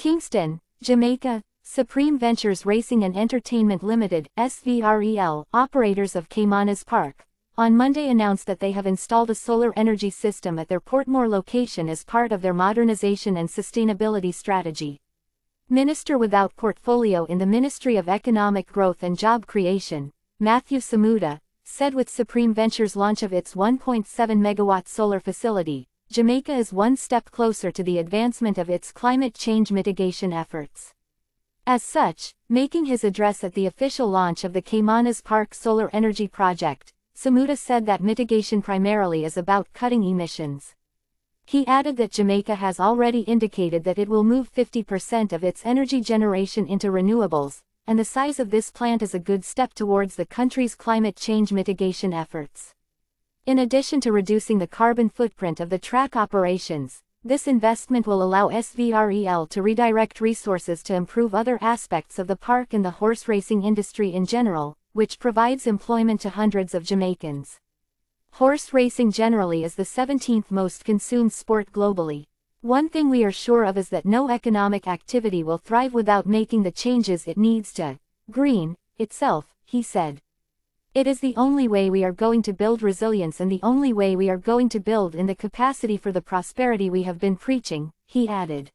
Kingston, Jamaica, Supreme Ventures Racing and Entertainment Limited, SVREL, operators of Caymanas Park, on Monday announced that they have installed a solar energy system at their Portmore location as part of their modernization and sustainability strategy. Minister without portfolio in the Ministry of Economic Growth and Job Creation, Matthew Samuda, said with Supreme Ventures' launch of its 1.7 megawatt solar facility, Jamaica is one step closer to the advancement of its climate change mitigation efforts. As such, making his address at the official launch of the Caymanas Park Solar Energy Project, Samuda said that mitigation primarily is about cutting emissions. He added that Jamaica has already indicated that it will move 50% of its energy generation into renewables, and the size of this plant is a good step towards the country's climate change mitigation efforts. In addition to reducing the carbon footprint of the track operations, this investment will allow SVREL to redirect resources to improve other aspects of the park and the horse racing industry in general, which provides employment to hundreds of Jamaicans. Horse racing generally is the 17th most consumed sport globally. One thing we are sure of is that no economic activity will thrive without making the changes it needs to green itself, he said. It is the only way we are going to build resilience and the only way we are going to build in the capacity for the prosperity we have been preaching, he added.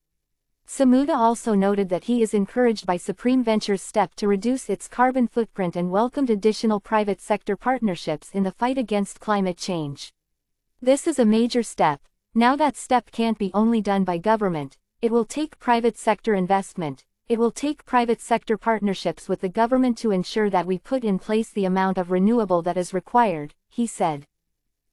Samuda also noted that he is encouraged by Supreme Ventures' step to reduce its carbon footprint and welcomed additional private sector partnerships in the fight against climate change. This is a major step, now that step can't be only done by government, it will take private sector investment, it will take private sector partnerships with the government to ensure that we put in place the amount of renewable that is required, he said.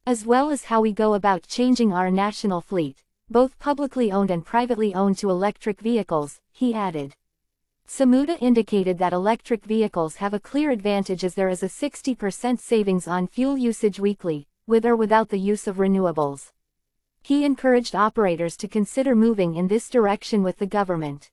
As well as how we go about changing our national fleet, both publicly owned and privately owned to electric vehicles, he added. Samuda indicated that electric vehicles have a clear advantage as there is a 60% savings on fuel usage weekly, with or without the use of renewables. He encouraged operators to consider moving in this direction with the government.